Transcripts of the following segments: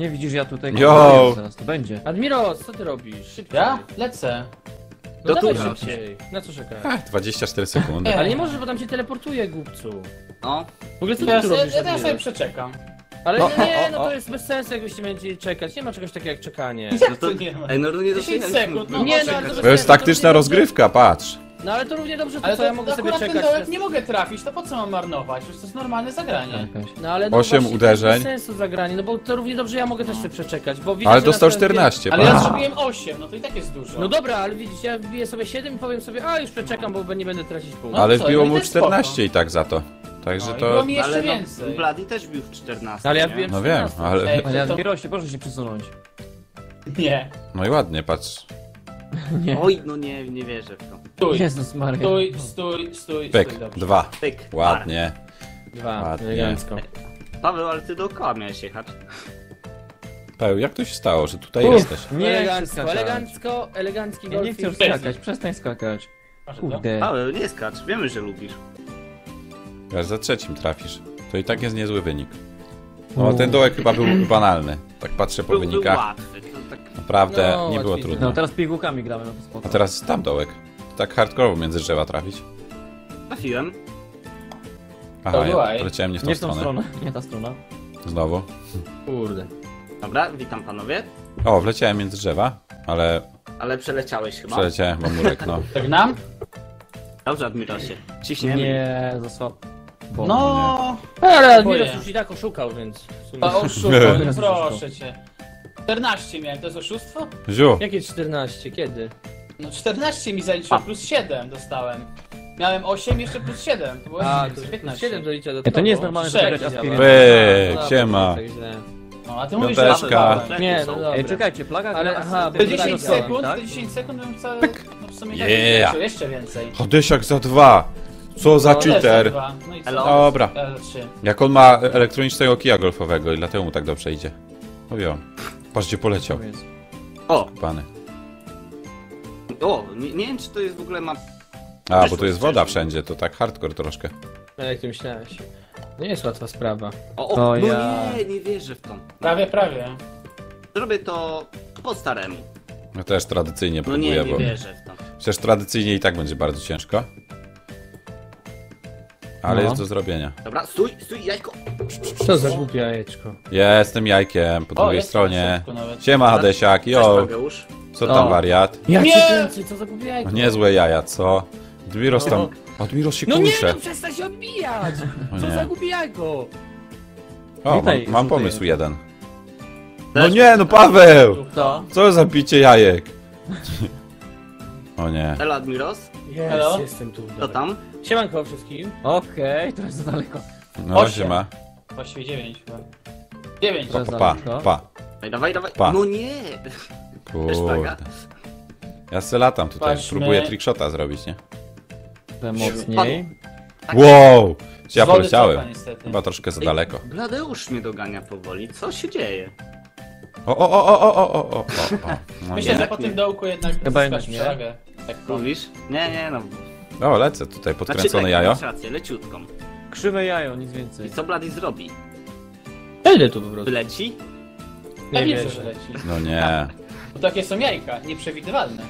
nie widzisz, ja tutaj... Yo! Zaraz to będzie. Admiro, co ty robisz? Szybciej. Ja? Lecę. No To dawaj tu szybciej. Na co czekasz? Ach, 24 sekundy. Ale nie możesz, bo tam cię teleportuje, głupcu. No, W ogóle co Ja, ty tu ja, robisz, ja teraz sobie Admiro? przeczekam. Ale O, no nie, o, o, no o. to jest bez sensu, jakbyście mieli czekać. Nie ma czegoś takiego jak czekanie. no to... to nie ma? Ej, no to nie 10 dosięgnę. sekund, no. Nie, no, ale to To jest taktyczna rozgrywka, patrz. No ale to równie dobrze, to Ale co to, ja mogę to sobie akurat ten czekać. dołek nie mogę trafić, to po co mam marnować? Już to jest normalne zagranie. Jakaś. No ale no Osiem właśnie, uderzeń. Bez sensu zagranie, no bo to równie dobrze ja mogę też sobie przeczekać, bo widzę, Ale że dostał na przykład- 14, Ale ja zrobiłem 8, no to i tak jest dużo. No dobra, ale widzisz, ja wbiję sobie 7 i powiem sobie, a już przeczekam, bo nie będę tracić punktów. No Ale co, wbiło no i mu to jest spoko. 14 i tak za to. Także No i było to... mi jeszcze Ale no, więcej. Bloody też bił w 14. Ale ja nie? wbiłem No wiem, 14. ale... Ej, Ale to, Admirosie, proszę się przesunąć. Nie. No i ładnie, patrz. Nie. Oj, no nie, nie wierzę w to. Stój, Jezus Maria. stój, stój, stój, Pyk, stój, dobrze. dwa. Pyk. Ładnie. Dwa, Ładnie. elegancko. Paweł, ale ty dookoła miałeś jechać. Paweł, jak to się stało, że tutaj Uff. jesteś? Nie elegancko, elegancko, elegancki Ja nie chcę już skakać, przestań skakać. To. Kurde. Paweł, nie skacz, wiemy, że lubisz. Aż za trzecim trafisz. To i tak jest niezły wynik. No ten dołek chyba był banalny. Tak patrzę po Był, był wynikach. łatwy. Naprawdę No, nie było łatwiej. trudno. No teraz pigułkami gramy, no to spoko. A teraz tam dołek. Tak hardkorowo między drzewa trafić. Trafiłem. Aha, ja byłaj. poleciałem nie w tą, Nie w tą stronę. stronę, nie ta strona. Znowu. Kurde. Dobra, witam panowie. O, wleciałem między drzewa, ale Ale przeleciałeś chyba. przeleciałem mamurek, no. Żegnam? Dobrze, Admirosie. Ciśniemy. Nie, za słabo. Bo- No, Ale Admiros już i tak oszukał, więc... to oszukał, proszę cię. 14 miałem, to jest oszustwo? Ziu, Jakie 14? Kiedy? No 14 mi zaliczyło, plus 7 dostałem. Miałem 8, jeszcze plus 7, to było A, to 15. 7 dolicza do Ej, to nie jest tego. normalne, że Sześć grać działa. aspiryn. Pyk, A, no, siema. tak źle. No, a ty mówisz, że Piąteczka. Nie, no dobra. Ej, czekajcie, plaga Ale- aha, tym 10 tak sekund, tak? te 10 sekund bym cały, no w sumie Yeah. tak jeszcze więcej. Chodesiak za dwa. Co za No, też cheater. dwa. No i co? Dobra. E, trzy. Jak on ma elektronicznego kija golfowego i dlatego mu tak dobrze idzie. Mówiłam. Patrz gdzie poleciał. O, Pany. o, nie, nie wiem czy to jest w ogóle ma... A, bo tu jest woda wszędzie, to tak hardcore troszkę. No jak ty myślałeś? No nie jest łatwa sprawa. O, o, To no ja- nie, nie wierzę w to. Prawie, prawie. Zrobię to po staremu. No też tradycyjnie No nie, próbuję, nie bo wierzę w to. przecież tradycyjnie i tak będzie bardzo ciężko. Ale No. jest do zrobienia. Dobra, stój, stój, jajko. Co za głupie jajeczko. Jestem jajkiem po drugiej stronie. na szybko nawet. Siema Hadesiak, Cześć, yo, Mageusz. co tam O. wariat? Ja Nie! cię kręcę, co za głupie jajko. No niezłe jaja, co? Admiros tam... No. Admiros się No nie, kurcze. no przestań się odbijać! O Co nie. za głupie jajko! O, mam, Witaj, mam pomysł jeden. No nie, no Paweł! To? Co za bicie jajek? O nie. Elo, Admiros. Halo? Jest, jestem tu. Co tam? Siemanko wszystkim. Okej, to jest za daleko. No, Osiem. siema. Właściwie 9 chyba. 9. Pa, Za pa, pa, daleko. pa. Dawaj, dawaj, dawaj. Pa. No nie. Kurde. Ja se latam tutaj, Patrzmy. próbuję trickshota zrobić, nie? Trochę mocniej. Tak. Wow! Ja poleciałem. Chyba troszkę za Ej, daleko. Bladeusz mnie dogania powoli. Co się dzieje? O, o, o, o, o, o, o, o, o. No Myślę, że po tym dołku jednak Chyba jednak nie. przewagę. Tak, Mówisz? Nie, nie, no. O, lecę tutaj, podkręcone tak, jajo. Masz rację, leciutką. Krzywe jajo, nic I więcej. co Blady zrobi? Idę tu po prostu. Wyleci? Ja Nie widzę, wiesz. że leci. No nie. Bo takie są jajka, nieprzewidywalne.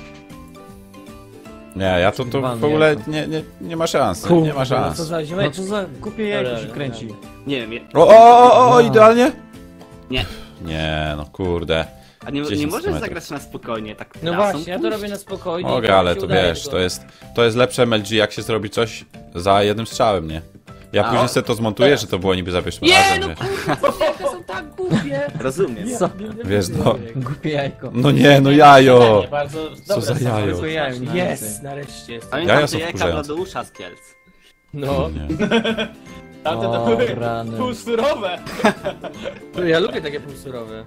Nie, ja to, to w ogóle nie, nie, nie ma szans. Nie, nie ma No co za No ziomeczki. co za jajko się kręci. Nie wiem, je... O, o, o, o, o, idealnie? nie. Nie, no kurde. A nie, 10 nie możesz metrów. zagrać na spokojnie, tak No właśnie, ja to robię na spokojnie. Mogę, i ale to wiesz, go. to jest, to jest lepsze MLG, jak się zrobi coś za jednym strzałem, nie? Ja A, później sobie to zmontuję, teraz. że to było niby za pierwszym Nie, razem, no wiesz. kurde, jajka są tak głupie. Rozumiem. Co? Wiesz, no. Głupie jajko. No nie, no Nie, jajo! nie, Co za jajo? Jest, nareszcie jest. Jaja Pamiętam są wkurzające. Bladeusza z Kielc. No, Nie. Tamte to O, były rany. półsurowe. ja lubię takie półsurowe.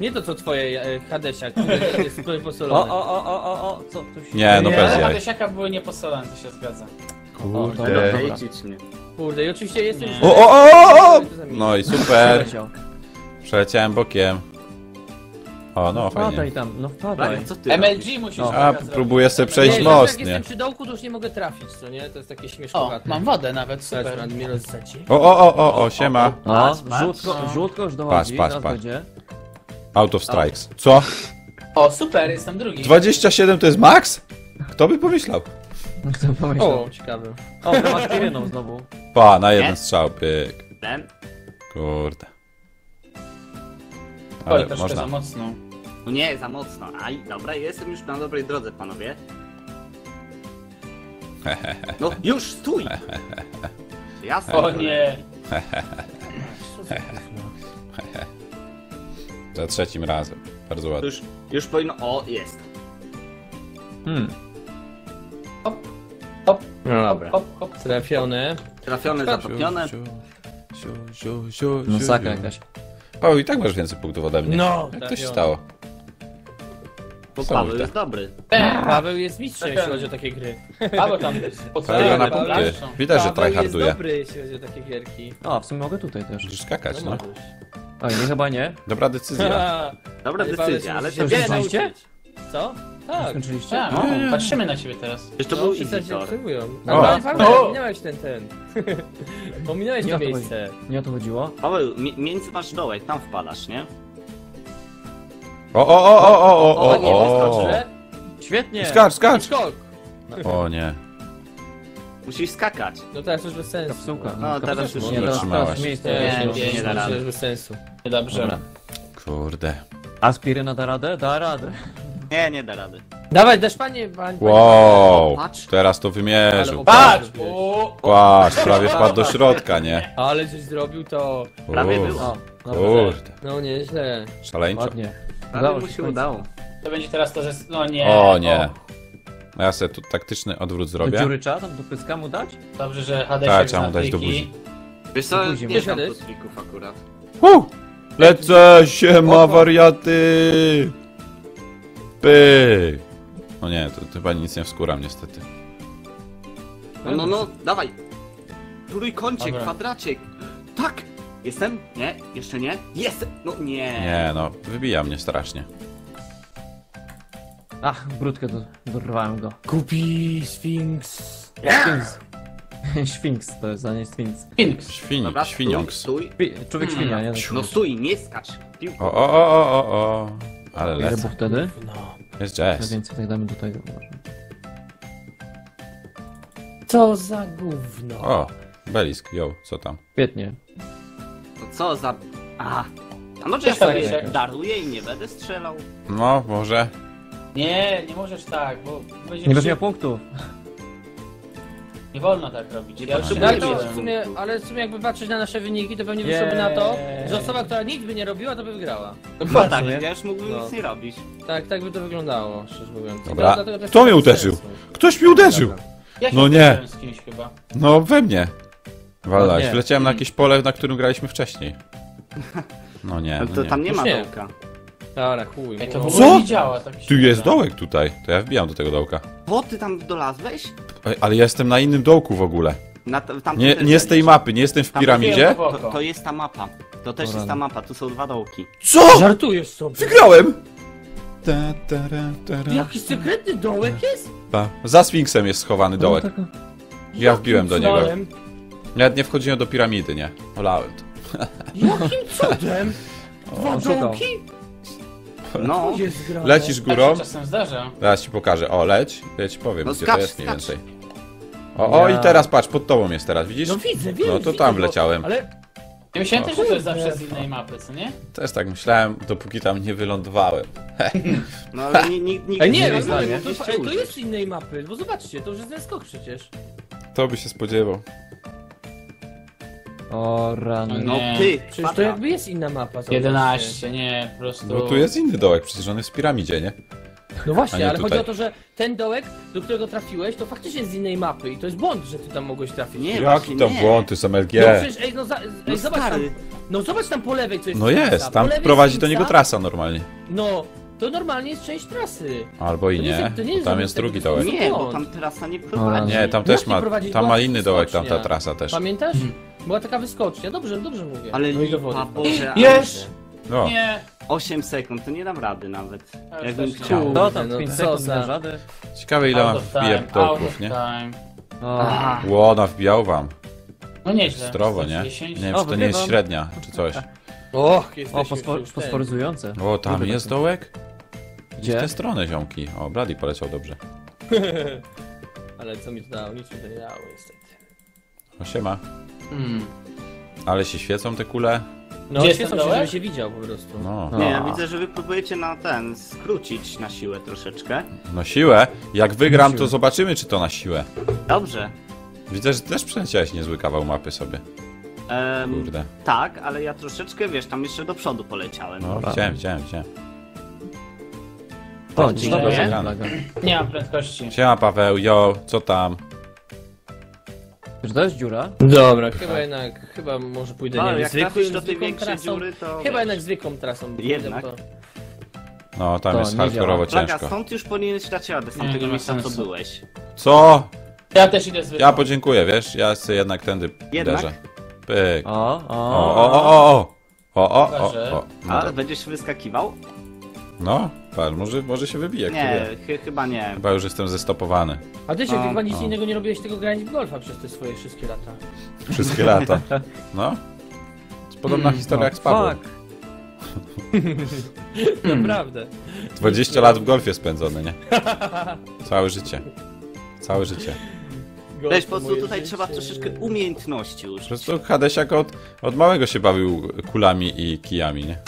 Nie to co twoje e, Hadesia, które jest twoje O, posolone. o, o, o, o, o, co tu się Nie, no dzieje? bez Ale jaj. Hadesiaka były nieposolone, to się zgadza. Kurde. dobra. Hejcić mnie. Kurde, i oczywiście jestem... Nie. O, o, o, o! No i super. Przeleciał. Przeleciałem bokiem. O, no Wpadaj fajnie. tam, no wpadaj. Co ty robisz? MLG musisz No. A, teraz próbuję sobie przejść nie, most, jak nie? jestem przy dołku, to już nie mogę trafić, co nie? To jest takie O, śmieszkowate. mam wodę nawet, Super. O, o, o, o, o, siema. O, Patrz, patrz. żółtko, żółtko już Patrz, dochodzi, patrz, teraz patrz. będzie. Out of strikes. Co? O, super, jestem drugi. 27 to jest max? Kto by pomyślał? Kto pomyślał? O, ciekawe. O, to masz znowu. Pa, na jeden Nie? strzał, pyk. Ten? Kurde. Oj, Ale troszkę można. za mocno. No nie, za mocno. Aj, dobra, jestem już na dobrej drodze, panowie. No, już, stój! Jasne. O nie. Za trzecim razem. Bardzo ładnie. Już, już powinno... O, jest. Hmm. Hop, hop, No dobra. hop, hop. Trafione. Trafione, zatopione. Siu, siu, siu, siu, No jakaś. Paweł, i tak masz więcej punktów ode mnie. No, Jak to się stało? Bo Paweł jest dobry. Paweł jest mistrzem, jeśli chodzi o takie gry. Paweł tam Paweł podstawiony na punkty. Widać, że Paweł jest tryharduje. dobry, jeśli chodzi o takie gierki. O, w sumie mogę tutaj też. Musisz skakać, No no. Oj, nie, chyba nie. Dobra decyzja. Dobra Paweł decyzja, się ale musi to się wiele nauczyć. Co? Tak. Skończyliście? Tak, no, patrzymy na ciebie teraz. Wiesz, to No, był wszyscy się tor. obserwują. O. Ale Paweł, ten, ten. Ominąłeś Nie to o to miejsce. Nie o to chodziło? Paweł, mi- między masz dołek, tam wpadasz, nie? O, o, o, o, o, o, O, nie, o, o. wyskoczy. Świetnie! Skacz, skacz! Skok. O nie. Musisz skakać. No teraz już bez sensu. Kapsułka. No, teraz już nie, wytrzymałaś. teraz miejsce. Nie, Nie, nie, nie, da rady. bez sensu. Dobrze. Dobra. Kurde. Aspiryna da radę? Da radę. Nie, nie da rady. Dawaj, dasz panie, panie. Wow. Patrz. Teraz to wymierzył. Ale Patrz! O, Patrz, prawie wpadł do środka, nie? Ale coś zrobił to. Prawie Uff, było. Kurde. No nieźle. Szaleńczo. Ładnie. Udało mu się udało. to będzie teraz to, że... No nie. O nie. No Ja sobie tu taktyczny odwrót Do zrobię. dziury trzeba tam do pyska mu dać? Dobrze, że Hadesiak Tak, trzeba mu dać do buzi. Wiesz co, nie możesz. tu trików akurat. Hu! Lecę, siema wariaty! Pyk! No nie, to, to chyba nic nie wskuram niestety. No, no, no, dawaj. Trójkącik, Dobra. kwadracik. Tak! Jestem? Nie? Jeszcze nie? Jestem! No nie. Nie no, wybija mnie strasznie. Ach, brudkę do, dorwałem go. Kupi Sphinx. Sphinx. Sphinx to jest, a nie Sphinx. Pinks. Świnik, Dobra, świniąks. Stój, Pi- Człowiek świnia, nie? stój. No stój, nie skacz. Piłką. O, o, o, o, o, o. Ale Ile lecę. było wtedy? No. Jest jazz. więcej tak damy do tego. może. Co za gówno. O, Belisk, yo, co tam? Świetnie. Co za... A, a może ja sobie daruję i nie będę strzelał? No, może. Nie, nie możesz tak, bo będziesz... Nie będziesz miał punktów. Nie wolno tak robić. Ja już Ale, w sumie, ale w sumie jakby patrzeć na nasze wyniki, to pewnie Nie. wyszłoby na to, że osoba, która nic by nie robiła, to by wygrała. No tak, sumie. ja już mógłbym No. nic nie robić. Tak, tak by to wyglądało, szczerze mówiąc. Dobra. Kto to mnie uderzył? sensu. Ktoś mi uderzył! Ja się No nie. zderzyłem z kimś chyba. No, we mnie. Walać, No wleciałem na jakieś pole, na którym graliśmy wcześniej. No nie, no to nie. tam nie Już ma nie. dołka. Dobra, chuj. Ej, to w no. ogóle Co? nie działa. Tak mi się Tu jest wydaje. dołek tutaj, to ja wbijam do tego dołka. Bo ty tam dolazłeś? Ej, Ale ja jestem na innym dołku w ogóle. Na, t- tam Nie, nie z tej mapy, nie jestem w Tam piramidzie. To, to jest ta mapa. To też Dobra. jest ta mapa, tu są dwa dołki. Co? Żartujesz sobie. Wygrałem! Ta, tara, tara, Jaki sekretny dołek jest? pa. Za Sfinksem jest schowany dołek. No, taka- Ja wbiłem do niego. Cudem? Nawet nie wchodziłem do piramidy, nie. Olałem to. Jakim cudem? Dwa dołki? No? Lecisz Tak górą, się czasem zdarza. teraz ci pokażę. O, leć, ja ci powiem, No gdzie skacz, to jest mniej skacz. więcej. O, o, Ja- i teraz patrz, pod tobą jest teraz, widzisz? No widzę, wiem, No to widzę, tam bo- wleciałem. Ale Ja myślałem O, też, że to jest zawsze z innej mapy, co nie? Też tak myślałem, dopóki tam nie wylądowałem. no ale nie, nie, nie, Ej, nie, nie, no, nie, no, nie, to, ej, to jest z innej mapy, bo zobaczcie, to już jest ten skok przecież. To by się spodziewał. O rany. No Nie. ty, Przecież to kwadrat. jakby jest inna mapa. zobaczcie. 11, nie, po prostu... Bo tu jest inny dołek, przecież on jest w piramidzie, nie? No A nie właśnie, ale chodzi tutaj. o to, że ten dołek, do którego trafiłeś, to faktycznie jest z innej mapy i to jest błąd, że ty tam mogłeś trafić. Nie, Jaki właśnie to nie. błąd, to jest No MLG. przecież, ej, no, za, ej, No zobacz tam, stary. no zobacz tam po lewej, co jest No jest, Po tam lewej prowadzi do niego trasa normalnie. No, to normalnie jest część trasy. Albo i To nie nie, jest- to nie bo jest tam żaden jest tego drugi dołek. Nie, bo tam trasa nie prowadzi. Nie, tam też Musi ma, prowadzić tam ma inny dołek, tam ta trasa też. Pamiętasz? Była taka wyskocznia, dobrze, dobrze mówię. Ale no i lipa, dowody. Boże, Jest! No, Nie! 8 sekund, to nie dam rady nawet. Ale Jakbym też nie. chciał. To tam No 5 co sekund za- na żady. ciekawe ile mam wbije of nie? O, time. A, Ło, nawbijał wam. No nieźle. Zdrowo, nie? Nie 110. wiem, O, czy to nie jest wygrywam. średnia, czy coś. Och, O, jesteśmy już ten. fosforyzujące. O, tam Lubię jest takie. dołek? W Gdzie? tę stronę, ziomki. O, Brady poleciał dobrze. Ale co mi to dało? Nic mi to nie dało niestety. O, siema. Hmm. Ale się świecą te kule. No, Gdzie świecą się, żeby się widział po prostu. No. No. Nie, ja widzę, że wy próbujecie na ten, skrócić na siłę troszeczkę. Na siłę. Jak wygram, Na to siłę. zobaczymy, czy to na siłę. Dobrze. Widzę, że też przeleciałeś niezły kawał mapy sobie. Em, Kurde. tak, ale ja troszeczkę, wiesz, tam jeszcze do przodu poleciałem. No, widziałem, widziałem, widziałem. O, dzień dzień dobry. Nie? Mam prędkości. Siema Paweł, yo, co tam? Czy to jest dziura? Dobra, chyba jednak, chyba może pójdę, No, nie wiem, jak zwykłym, trafisz do tej zwykłą większej trasą. dziury, to Chyba wiesz. jednak zwykłą trasą. Jednak. To... No, tam To jest nie hardkorowo Plaga, ciężko. stąd już powinieneś dać radę z Nie, tamtego nie ma miejsca, co sensu. byłeś. Co? Ja też idę zwykle. Ja podziękuję, wiesz? Ja chcę jednak tędy Jednak? uderzę. Pyk. O, O, o, o, o, o. O, o, o, o. A, to- będziesz wyskakiwał? No patrz, może, może się wybije, Nie, chy, chyba nie. Chyba już jestem zestopowany. A ty się chyba nic a. innego nie robiłeś tego grać w golfa przez te swoje wszystkie lata. Wszystkie lata. No. Jest Podobna historia jak z Pawłem. Fuck. Naprawdę. 20 lat w golfie spędzone, nie? Całe życie. Całe życie. Weź, po prostu tutaj trzeba troszeczkę umiejętności już. Po prostu Hadesiak od, od małego się bawił kulami i kijami, nie?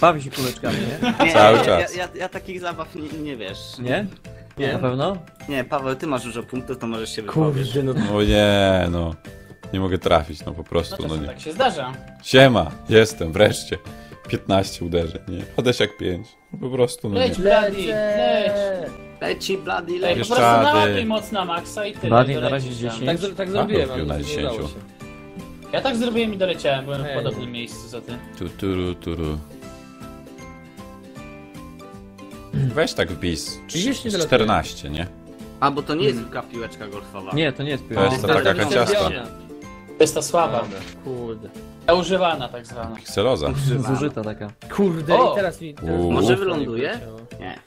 Bawi się kuleczkami, nie? Nie, Cały ja, czas. Ja, ja, ja takich zabaw nie, nie wiesz. Nie? Nie? Na pewno? Nie, Paweł, ty masz dużo punktów, to możesz się wypowiedzieć. Kurde, no No nie, no. Nie mogę trafić, no po No prostu, to no co, nie. tak się zdarza. Siema, jestem, wreszcie. 15 uderzeń, nie? Hadesiak 5. Po prostu, no nie. Leć, Bladi, leć. Leci, blady, Ej, leci. po prostu naładuj moc na maksa i tyle. Bladi, i na dolecisz razie tam. 10. Tak, zro- tak zrobiłem, wbił ale na nie 10. udało się. Ja tak zrobiłem i doleciałem, byłem w Ej. podobnym miejscu co ty. Tu, turu, turu. Weź tak wbij z Widzisz, nie z dolatuje. 14, nie? A, bo to nie jest piłeczka golfowa. Nie, to nie jest To piłka. jest to taka jest kanciasta. To jest ta słaba. Kurde. Ta używana tak zwana. Pikseloza. Zużyta taka. Kurde, O! i teraz mi... Teraz Uuu. Może wyląduje? Nie.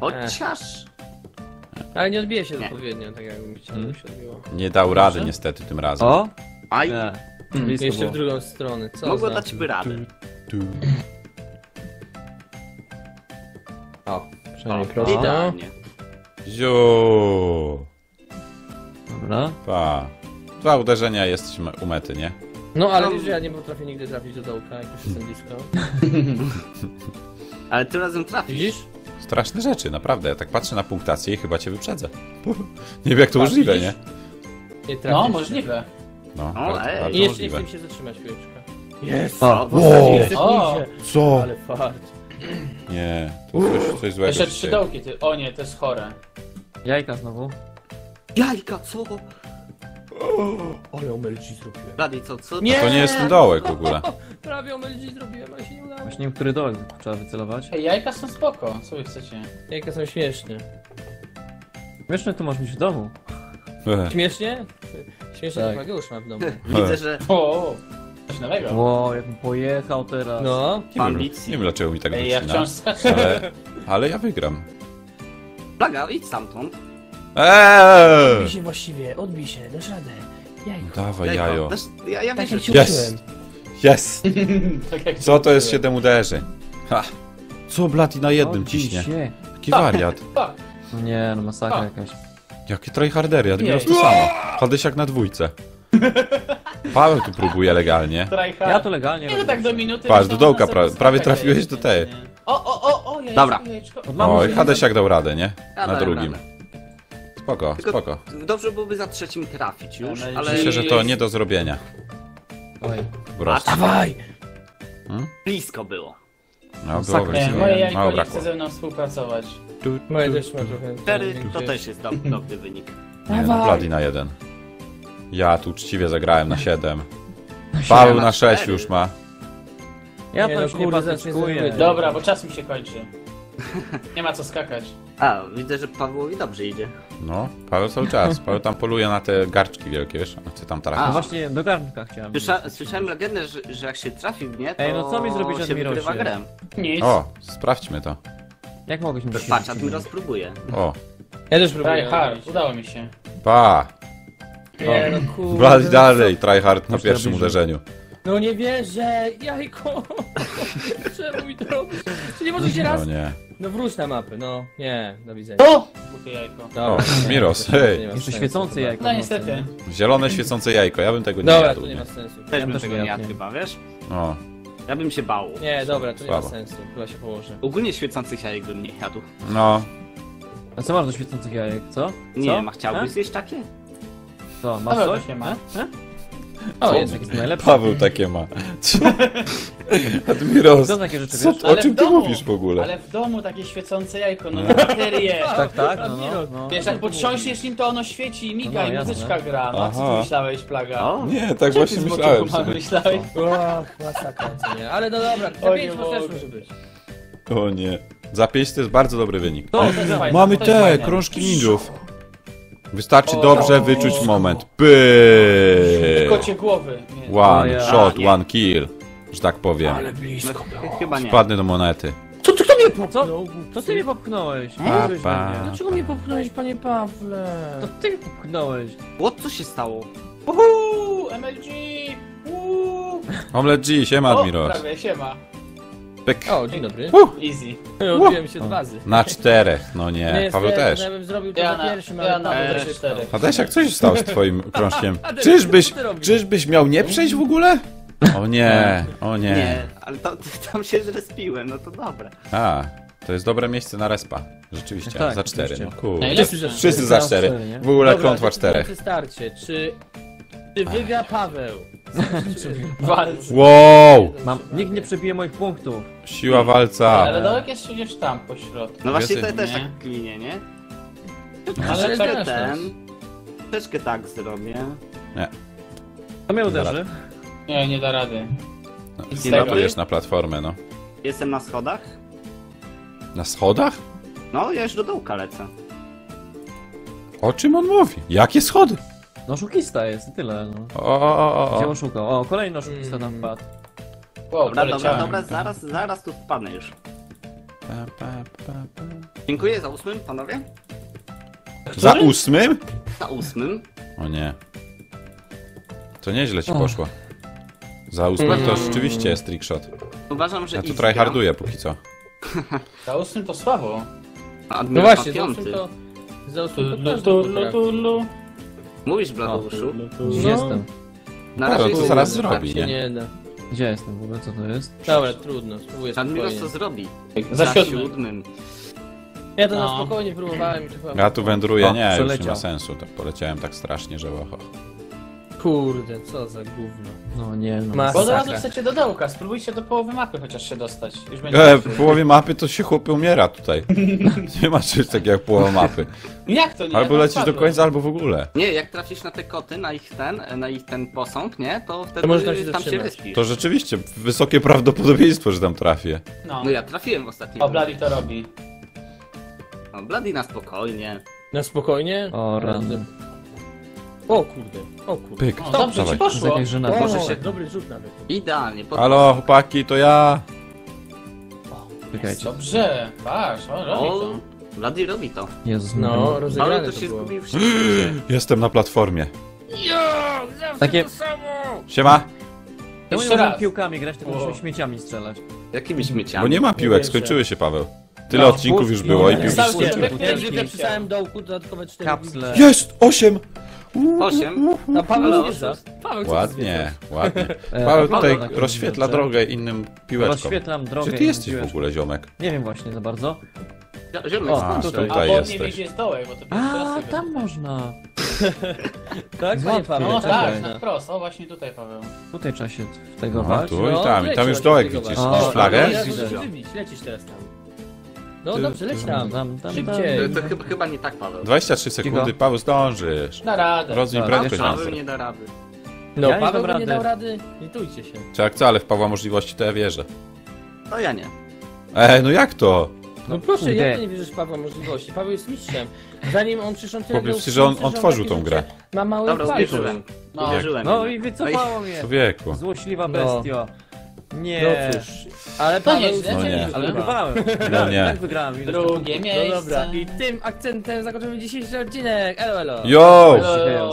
Chociaż... Ale nie odbije się Nie. odpowiednio, tak jakby mi się Hmm. się odbiło. Nie dał rady niestety tym razem. O! Aj, Nie. Blisko Jeszcze było. w drugą stronę, co mogło za... dać by radę. Tu. O, O, przynajmniej prosto. Idealnie. Ziu. Dobra. Pa. Dwa uderzenia jesteśmy u mety, nie? No, ale No. wiesz, że ja nie potrafię nigdy trafić do dołka, jak już jestem blisko. Ale tym razem trafisz. Widzisz? Straszne rzeczy, naprawdę. Ja tak patrzę na punktację i chyba cię wyprzedzę. Nie wiem jak to Patrz, możliwe, widzisz? nie? Nie trafisz. No, możliwe. No, O, bardzo, ej. bardzo jeszcze nie możliwe. chce mi się zatrzymać piłeczka. Jest! O, O! Co? Ale fart. Nie, to coś, coś złego Jeszcze się trzy dzieje. dołki, ty. O nie, to jest chore. Jajka znowu. Jajka, co? Ale OMLG zrobiłem. Blady, co? co? Nie! To nie jest ten dołek w ogóle. Prawie OMLG zrobiłem, ale się nie udało. Właśnie który dołek trzeba wycelować. Ej, jajka są spoko, co wy chcecie? Jajka są śmieszne. Śmieszne tu masz mieć w domu. Śmiesznie? Śmiesznie Tak. tak. Mageusz ma w domu. Widzę, że O, coś nowego. Ło, jakbym pojechał teraz. No. Nie wiem, ambicji. nie wiem dlaczego mi tak Ej, ja wycina, wciąż skaczę. ale, ale ja wygram. Plaga, idź stamtąd. Eee! Odbij się właściwie, odbij się, dasz radę. Jajko. Dawaj jajo. Dasz- Ja, ja Tak wierzę jak się uczyłem. Jest! tak jak Co to jest mówiłem. 7 uderzeń? Ha! Co Blati na jednym ciśnie? Jaki wariat. Tak. No nie, no masakra jakaś. Jakie tryhardery, Admiros to samo. Hadesiak na dwójce. Paweł tu próbuje legalnie. Tryhard. Ja to legalnie Nie, no robię. tak do minuty. Patrz, do dołka że pra- sobie prawie trafiłeś do tej. nie? O, o, o, o, jajeczko, Dobra. jajeczko. Mamy Oj, się- Hadesiak dał radę, nie? Ja Na dałem drugim. radę. Spoko, Tylko spoko. Dobrze byłoby za trzecim trafić już, Ale ale Myślę, że to nie do zrobienia. Oj. Po prostu. Dawaj! blisko było. No, było Masakra. Nie, moje jajko Mało nie brakło. chce ze mną współpracować. Tu, Moje tu. też ma trochę... Cztery to też jest dob- dobry wynik. Nie, no, Bladi na jeden. Ja tu uczciwie zagrałem na 7. Paweł na na 6 cztery. już ma. Ja Nie, to no już nie kurde, zrobić. Dobra, bo czas mi się kończy. Nie ma co skakać. A, widzę, że Pawłowi dobrze idzie. No, Paweł cały czas. Paweł tam poluje na te garczki wielkie, wiesz? On chce tam No trafić. właśnie, do garnka chciałem. Słysza, słyszałem legendę, że, że jak się trafi w nie, to Ej, no co mi zrobić, się Admirosie? wygrywa grę. Nic. O, sprawdźmy to. Jak mogłeś mi Patrz, Admiros próbuje. O, Ja też próbuję. Tryhard, udało mi się. pa! Nie, no kurde. Bladi dalej, tryhard na pierwszym uderzeniu. No nie wierzę, jajko! Czemu mi to robisz? Czy nie możesz się No raz... nie. No wróć na mapę, no. Nie, do widzenia. To! Głupie jajko. Dobra, O, nie, Miros, to nie hej. ma Jeszcze sensu świecące chyba. jajko. No niestety. Zielone świecące jajko, ja bym tego nie Dobra, jadł. to nie Nie. ma sensu. Też bym też tego nie nie jadł, jadł nie. chyba, wiesz? O, Ja bym się bał. Nie, dobra, to nie ma Słabo. sensu. Chyba się położę. Ogólnie świecących jajek bym nie jadł. no. A co masz do świecących jajek, co? Nie co? wiem, a chciałbyś zjeść takie? Co, masz coś? się ma. A? A? O, Co? jest. jest najlepszy. Paweł takie ma. Co? Admiros, Co takie rzeczy co, wiesz? o Ale czym ty domu. mówisz w ogóle? Ale w domu takie świecące jajko, no No. na baterię. Tak, tak, no, no, no. Wiesz, jak potrząśniesz nim, to ono świeci i miga No, i jasne. muzyczka gra. No a co Aha. ty myślałeś, plaga? O, Nie, tak ty właśnie z boku myślałem mamy sobie. myślałeś? Och, masakra, co nie? Ale no dobra, za Oj, pięć to też może być. O nie. Za 5 to jest bardzo dobry wynik. To, To jest fajne, Mamy to jest te fajne. krążki ninjów. Wystarczy O, dobrze o, wyczuć o. moment. Pyy! Kocie głowy. Nie. One O ja. shot, A, nie. one kill. Że tak powiem. no, ch- chyba nie. Wpadnę do monety. Co ty, kto mnie Co? popchnął? To ty mnie popchnąłeś. Pa, pa. Dlaczego mnie popchnąłeś, panie Pawle? To ty mnie popchnąłeś. O, co się stało? Uhu, MLG! Uuu. Omelette G, siema O, Admiros. prawie, siema. Pyk. O, dzień dobry. Uh, Easy. Odbiłem się dwa razy. na czterech, no nie. Paweł też. Ja bym zrobił to Ja na, pierwszym, ja ale na też cztery. stał. Adesiak, co się stało z twoim krążkiem? Czyżbyś, czyżbyś miał nie przejść w ogóle? O nie, o nie. Nie, ale to, tam się zrespiłem, no to dobra. A, to jest dobre miejsce na respa. Rzeczywiście, Tak, za cztery. No kurde. Najlepszy Wszyscy za cztery. nie? W ogóle klątwa czterech. starcie. Czy, czy wygra Paweł? Walc. Wow! Mam, nikt nie przebije moich punktów. Siła walca. Ale dołek jest przecież tam po środku. No właśnie to też nie? tak klinie, nie? Ale Troszeczkę ten... Troszeczkę tak zrobię. To mnie uderzy. Nie, nie da rady. No, I z tego. na platformę, no. Jestem na schodach. Na schodach? No, ja już do dołka lecę. O czym on mówi? Jakie schody? No oszukista jest i tyle. No. O, o, o, Gdzie o. oszukał? O, kolejny oszukista tam wpadł. Wow, Dobra, dobra, poleciałem. dobra, zaraz, zaraz tu wpadnę już. Pa, pa, pa, pa. Dziękuję za ósmym, panowie. Za ósmym? Za ósmym. O nie. To nieźle ci poszło. Za ósmym to Mm. rzeczywiście jest trickshot. Uważam, że Ja tu tryharduję póki co. Za ósmym to słabo. a No właśnie, za piąty. ósmym to... Za ósmym to Tulu, każdy tulu, potrafi. tulu. Mówisz, Bladeuszu? Gdzie No. jestem? Na Ale razie to zaraz zrobi, Tak się nie? nie da. Gdzie jestem w ogóle? Co to jest? Dobra, trudno, spróbuję Admiros spokojnie. to zrobi. Za siódmym. Ja to na No. spokojnie próbowałem i chyba... Ja tu wędruję, O, nie, już nie ma sensu. Tak poleciałem tak strasznie, że oho. Kurde, co za gówno. No nie, no. Bo od razu Masakra. chcecie do dołka, spróbujcie do połowy mapy chociaż się dostać. Już będzie E, w połowie mapy to się chłopie umiera tutaj. Nie ma czegoś takiego jak połowa mapy. Jak to nie? Ja Albo tam lecisz do końca, albo w ogóle. Nie, jak trafisz na te koty, na ich ten, na ich ten posąg, nie? To wtedy można się tam się zatrzymać. wyspisz. To rzeczywiście wysokie prawdopodobieństwo, że tam trafię. No. No ja trafiłem ostatnio. O, Bloody to robi. No, Bloody na spokojnie. Na spokojnie? O, rany. O kurde, o kurde. Pyk. O, dobrze Dawaj. ci poszło. Może O, się- Dobry rzut nawet. Idealnie. Pod... Halo, chłopaki, to ja. Czekajcie. Dobrze, patrz, o, robi O, to. Bloody robi to. Jezus. No, Ale rozegrane to to się było. zgubił w świecie. Jestem na platformie. Takie... Siema. Czemu nie Jeszcze możemy raz. piłkami grać, tylko O. musimy śmieciami strzelać? Jakimi śmieciami? Bo nie ma piłek, skończyły się, Paweł. Tyle No, odcinków już było i piłki się skończyły. Ja przy całym dołku dodatkowe cztery Kapsle. Jest! Osiem! Osiem. A Paweł Ale zwiedza. Paweł Ładnie, ładnie. Paweł Paweł tutaj tak rozświetla drogę innym piłeczkom. Rozświetlam drogę. Gdzie ty i jesteś w piłeczką. ogóle, ziomek? Nie wiem właśnie za bardzo. Ziomek, O, skąd tutaj. A jesteś. dołek, bo to pierwszy A, raz tam można. Tak, panie Paweł. No czekaj. tak, na wprost, o właśnie tutaj Paweł. Tutaj trzeba się w tego No, wać. tu i tam, i tam już dołek widzisz. Widzisz flagę? No, ja lecisz teraz tam. No Ty- dobrze, leć tam. Tam, tam, Szybciej. To chyba, chyba nie tak, Paweł. 23 sekundy, Cicho. Paweł, zdążysz. Na radę. Rozwij Dobra, prędkość jeszcze na Paweł nie da rady. No, Ja nie Paweł dam by nie rady. dał rady. Nie tujcie się. Czy jak co, ale w Pawła możliwości to ja wierzę. To ja nie. Ej, no jak to? No proszę, kurde. jak ty nie wierzysz w Pawła możliwości? Paweł jest mistrzem. Zanim on przyszedł tyle miał przecież on- pieniędzy, on że tworzył takie tą grę. rzeczy Ma mały Dobra, palec. uwierzyłem. No. Uwierzyłem. No jednak. i wycofało mnie. Człowieku. Złośliwa No. bestio. Nie. No cóż. Ale To Paweł nieźle, No nie. chyba. Ale wygrałem. No nie. Tak wygrałem. Ile Drugie No miejsce. dobra, i tym akcentem zakończymy dzisiejszy odcinek. Elo, elo. Yo! Elo, elo.